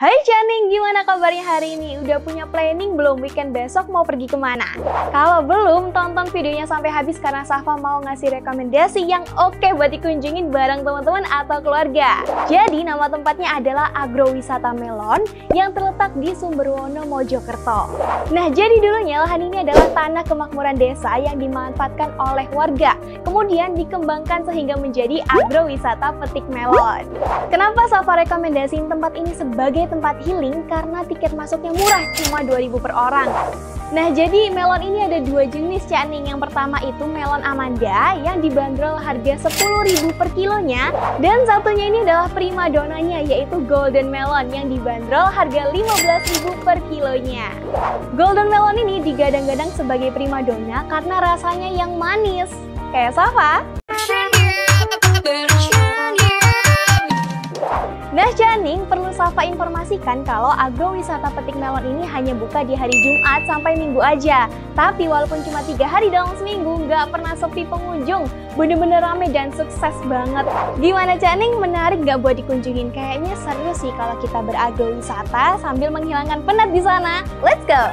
Hai Janing, gimana kabarnya hari ini? Udah punya planning belum weekend besok mau pergi ke mana? Kalau belum, tonton videonya sampai habis karena Safa mau ngasih rekomendasi yang oke buat dikunjungin bareng teman-teman atau keluarga. Jadi nama tempatnya adalah Agrowisata Melon yang terletak di Sumberwono, Mojokerto. Nah jadi dulunya lahan ini adalah tanah kemakmuran desa yang dimanfaatkan oleh warga. Kemudian dikembangkan sehingga menjadi agrowisata petik melon. Kenapa Safa rekomendasiin tempat ini sebagai tempat healing karena tiket masuknya murah, cuma 2000 per orang. Nah, jadi melon ini ada dua jenis, Cak Ning. Yang pertama itu melon Amanda yang dibanderol harga 10.000 per kilonya. Dan satunya ini adalah prima donanya, yaitu golden melon yang dibanderol harga 15.000 per kilonya. Golden melon ini digadang-gadang sebagai prima dona karena rasanya yang manis. Kayak Safa. Nah Janing, perlu Safa informasikan kalau agrowisata petik melon ini hanya buka di hari Jumat sampai Minggu aja. Tapi walaupun cuma tiga hari dalam seminggu, nggak pernah sepi pengunjung. Bener-bener rame dan sukses banget. Gimana Janing? Menarik nggak buat dikunjungin? Kayaknya seru sih kalau kita beragrowisata sambil menghilangkan penat di sana. Let's go!